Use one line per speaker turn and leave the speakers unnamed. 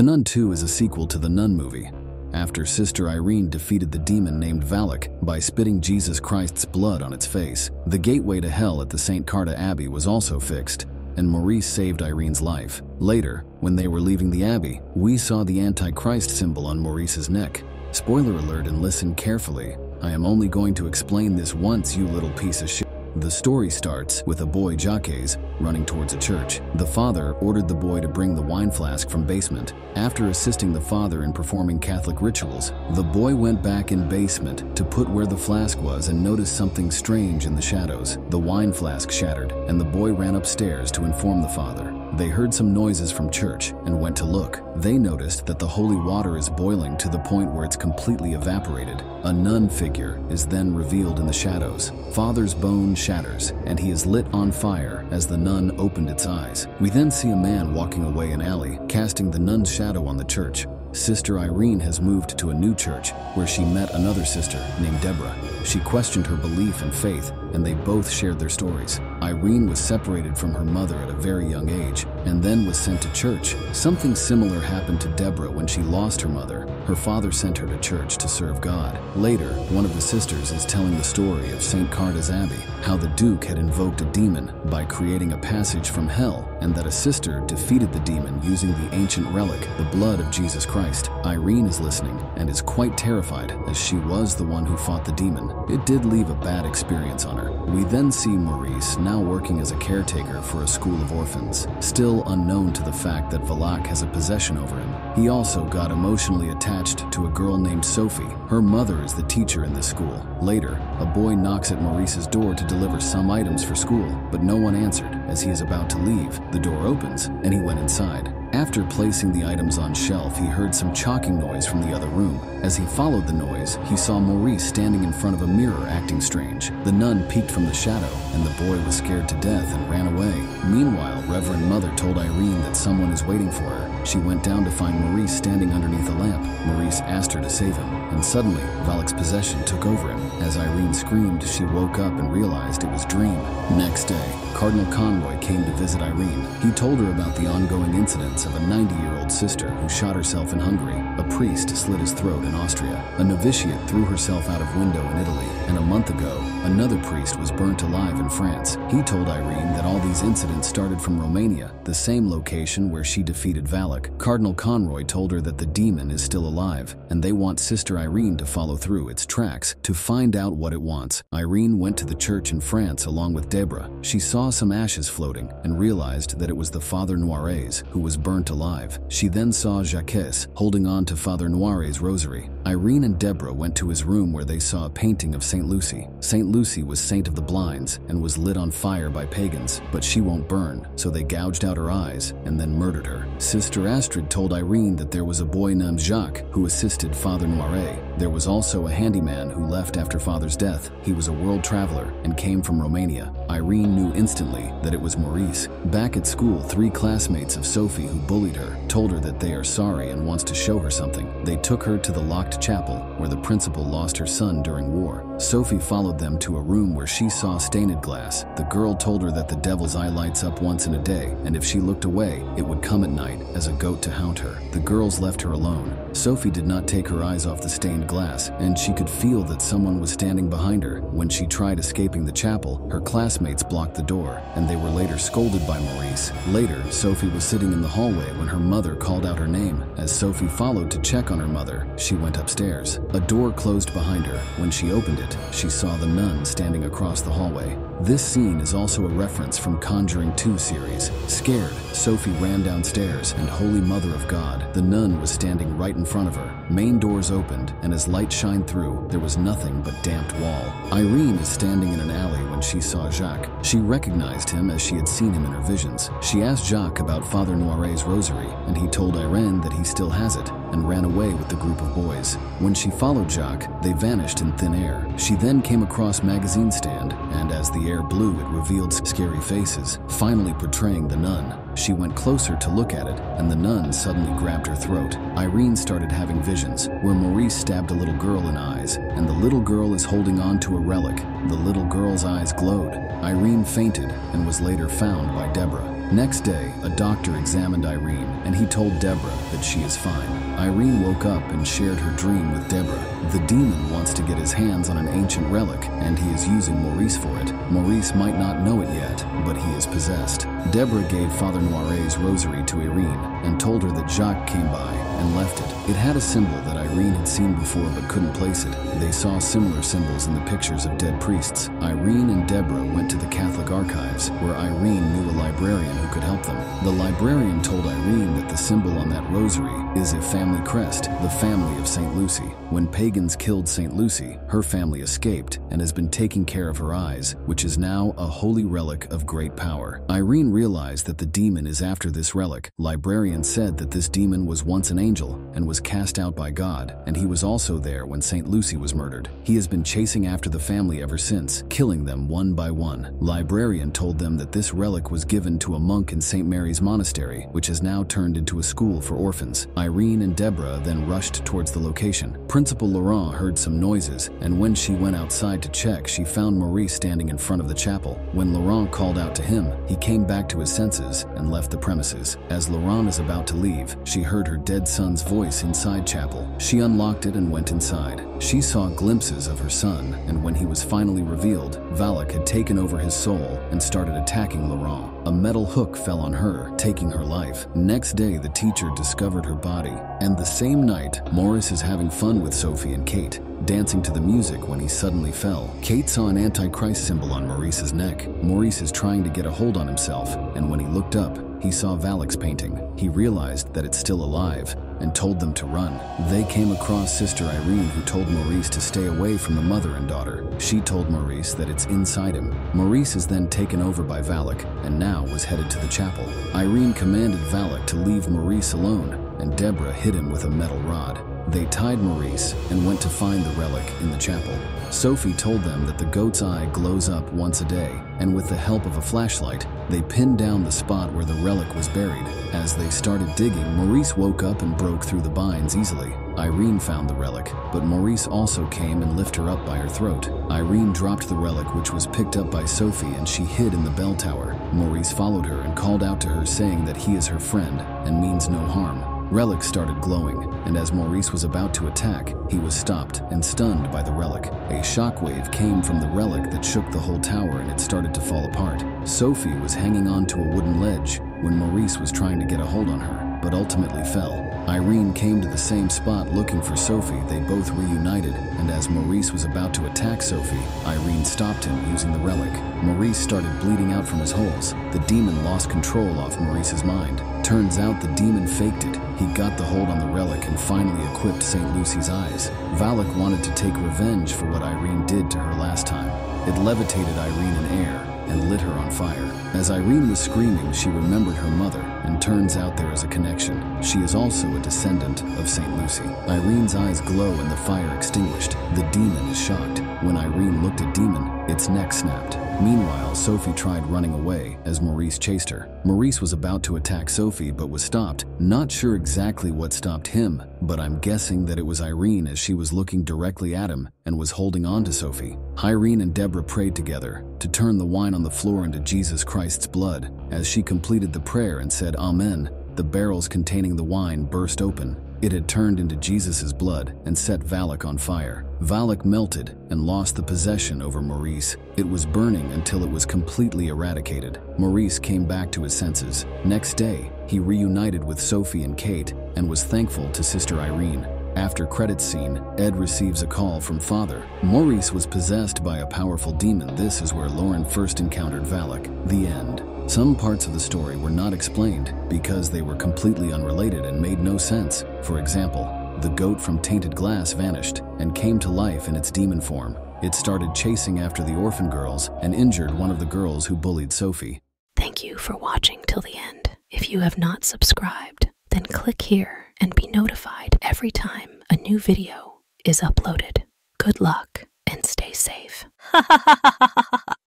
The Nun 2 is a sequel to the Nun movie. After Sister Irene defeated the demon named Valak by spitting Jesus Christ's blood on its face, the gateway to hell at the St. Carta Abbey was also fixed, and Maurice saved Irene's life. Later, when they were leaving the Abbey, we saw the Antichrist symbol on Maurice's neck. Spoiler alert and listen carefully. I am only going to explain this once, you little piece of shit. The story starts with a boy Jacques running towards a church. The father ordered the boy to bring the wine flask from basement. After assisting the father in performing Catholic rituals, the boy went back in basement to put where the flask was and noticed something strange in the shadows. The wine flask shattered, and the boy ran upstairs to inform the father. They heard some noises from church and went to look. They noticed that the holy water is boiling to the point where it's completely evaporated. A nun figure is then revealed in the shadows. Father's bone shatters, and he is lit on fire as the nun opened its eyes. We then see a man walking away an alley, casting the nun's shadow on the church. Sister Irene has moved to a new church where she met another sister named Deborah. She questioned her belief and faith, and they both shared their stories. Irene was separated from her mother at a very young age and then was sent to church. Something similar happened to Deborah when she lost her mother. Her father sent her to church to serve God. Later, one of the sisters is telling the story of St. Carta's Abbey, how the Duke had invoked a demon by creating a passage from hell, and that a sister defeated the demon using the ancient relic, the blood of Jesus Christ. Irene is listening and is quite terrified as she was the one who fought the demon. It did leave a bad experience on her. We then see Maurice now working as a caretaker for a school of orphans, still unknown to the fact that Valak has a possession over him. He also got emotionally attached to a girl named Sophie. Her mother is the teacher in this school. Later, a boy knocks at Maurice's door to deliver some items for school, but no one answered. As he is about to leave, the door opens and he went inside. After placing the items on shelf, he heard some chalking noise from the other room. As he followed the noise, he saw Maurice standing in front of a mirror acting strange. The nun peeked from the shadow, and the boy was scared to death and ran away. Meanwhile, Reverend Mother told Irene that someone is waiting for her. She went down to find Maurice standing underneath a lamp. Maurice asked her to save him, and suddenly, Valak's possession took over him. As Irene screamed, she woke up and realized it was Dream. Next day, Cardinal Conroy came to visit Irene. He told her about the ongoing incidents of a 90 year old sister who shot herself in Hungary. A priest slit his throat in Austria. A novitiate threw herself out of window in Italy. And a month ago, another priest was burnt alive in France. He told Irene that all these incidents started from Romania, the same location where she defeated Valak. Cardinal Conroy told her that the demon is still alive, and they want Sister Irene to follow through its tracks to find out what it wants. Irene went to the church in France along with Deborah. She saw some ashes floating and realized that it was the Father Noires who was burnt alive. She then saw Jacques holding on to Father Noiret's rosary. Irene and Deborah went to his room where they saw a painting of St. Lucy. St. Lucy was saint of the blinds and was lit on fire by pagans, but she won't burn, so they gouged out her eyes and then murdered her. Sister Astrid told Irene that there was a boy named Jacques who assisted Father Noiret. There was also a handyman who left after Father's death. He was a world traveler and came from Romania. Irene knew instantly that it was Maurice. Back at school, three classmates of Sophie who bullied her told her that they are sorry and wants to show her something. They took her to the locked chapel where the principal lost her son during war. Sophie followed them to a room where she saw stained glass. The girl told her that the devil's eye lights up once in a day, and if she looked away, it would come at night as a goat to haunt her. The girls left her alone. Sophie did not take her eyes off the stained glass, and she could feel that someone was standing behind her. When she tried escaping the chapel, her classmates blocked the door, and they were later scolded by Maurice. Later, Sophie was sitting in the hallway when her mother called out her name. As Sophie followed to check on her mother, she went upstairs. A door closed behind her. When she opened it, she saw the nun standing across the hallway. This scene is also a reference from Conjuring 2 series. Scared, Sophie ran downstairs, and Holy Mother of God, the nun was standing right in front of her. Main doors opened, and as light shined through, there was nothing but damped wall. Irene is standing in an alley when she saw Jacques. She recognized him as she had seen him in her visions. She asked Jacques about Father Noiret's rosary, and he told Irene that he still has it, and ran away with the group of boys. When she followed Jacques, they vanished in thin air. She then came across magazine stand, and as the air blew, it revealed scary faces, finally portraying the nun. She went closer to look at it, and the nun suddenly grabbed her throat. Irene started having visions, where Maurice stabbed a little girl in eyes, and the little girl is holding on to a relic. The little girl's eyes glowed. Irene fainted and was later found by Deborah. Next day, a doctor examined Irene and he told Deborah that she is fine. Irene woke up and shared her dream with Deborah. The demon wants to get his hands on an ancient relic and he is using Maurice for it. Maurice might not know it yet, but he is possessed. Deborah gave Father Noiret's rosary to Irene and told her that Jacques came by and left it. It had a symbol that Irene had seen before but couldn't place it. They saw similar symbols in the pictures of dead priests. Irene and Deborah went to the Catholic archives, where Irene knew a librarian who could help them. The librarian told Irene that the symbol on that rosary is a family crest, the family of St. Lucy. When pagans killed St. Lucy, her family escaped and has been taking care of her eyes, which is now a holy relic of great power. Irene realized that the demon is after this relic. Librarian said that this demon was once an angel and was cast out by God, and he was also there when St. Lucy was murdered. He has been chasing after the family ever since, killing them one by one. Librarian told them that this relic was given to a monk in St. Mary's Monastery, which has now turned into a school for orphans. Irene and Deborah then rushed towards the location. Principal Laurent heard some noises, and when she went outside to check, she found Maurice standing in front of the chapel. When Laurent called out to him, he came back to his senses and left the premises. As Laurent is about to leave, she heard her dead son's voice inside chapel. She unlocked it and went inside. She saw glimpses of her son, and when he was finally revealed, Valak had taken over his soul and started attacking Laurent. A metal hook fell on her, taking her life. Next day, the teacher discovered her body, and the same night, Maurice is having fun with Sophie and Kate, dancing to the music when he suddenly fell. Kate saw an Antichrist symbol on Maurice's neck. Maurice is trying to get a hold on himself, and when he looked up, he saw Valak's painting. He realized that it's still alive and told them to run. They came across Sister Irene, who told Maurice to stay away from the mother and daughter. She told Maurice that it's inside him. Maurice is then taken over by Valak and now was headed to the chapel. Irene commanded Valak to leave Maurice alone, and Deborah hit him with a metal rod. They tied Maurice and went to find the relic in the chapel. Sophie told them that the goat's eye glows up once a day, and with the help of a flashlight, they pinned down the spot where the relic was buried. As they started digging, Maurice woke up and broke through the binds easily. Irene found the relic, but Maurice also came and lifted her up by her throat. Irene dropped the relic, which was picked up by Sophie, and she hid in the bell tower. Maurice followed her and called out to her, saying that he is her friend and means no harm. Relic started glowing, and as Maurice was about to attack, he was stopped and stunned by the relic. A shockwave came from the relic that shook the whole tower and it started to fall apart. Sophie was hanging on to a wooden ledge when Maurice was trying to get a hold on her, but ultimately fell. Irene came to the same spot looking for Sophie. They both reunited, and as Maurice was about to attack Sophie, Irene stopped him using the relic. Maurice started bleeding out from his holes. The demon lost control off Maurice's mind. Turns out the demon faked it. He got the hold on the relic and finally equipped St. Lucy's eyes. Valak wanted to take revenge for what Irene did to her last time. It levitated Irene in air and lit her on fire. As Irene was screaming, she remembered her mother, and turns out there is a connection. She is also a descendant of St. Lucy. Irene's eyes glow and the fire extinguished. The demon is shocked. When Irene looked at Demon, its neck snapped. Meanwhile, Sophie tried running away as Maurice chased her. Maurice was about to attack Sophie but was stopped. Not sure exactly what stopped him, but I'm guessing that it was Irene as she was looking directly at him and was holding on to Sophie. Irene and Deborah prayed together to turn the wine on the floor into Jesus Christ's blood. As she completed the prayer and said Amen, the barrels containing the wine burst open. It had turned into Jesus' blood and set Valak on fire. Valak melted and lost the possession over Maurice. It was burning until it was completely eradicated. Maurice came back to his senses. Next day, he reunited with Sophie and Kate and was thankful to Sister Irene. After credits scene, Ed receives a call from Father. Maurice was possessed by a powerful demon. This is where Lorraine first encountered Valak. The end. Some parts of the story were not explained because they were completely unrelated and made no sense. For example, the goat from Tainted Glass vanished and came to life in its demon form. It started chasing after the orphan girls and injured one of the girls who bullied Sophie.
Thank you for watching till the end. If you have not subscribed, then click here and be notified every time a new video is uploaded. Good luck and stay safe.